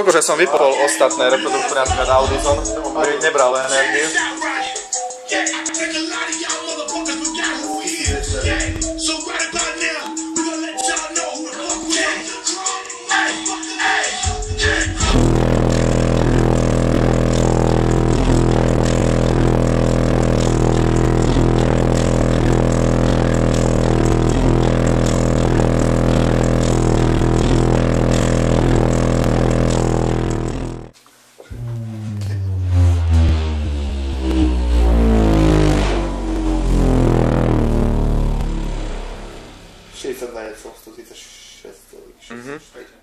Dokonca som vypol ostatné reproduktory, napríklad Audison, nebral energiu. 140 na je som 136,6. Mm-hmm.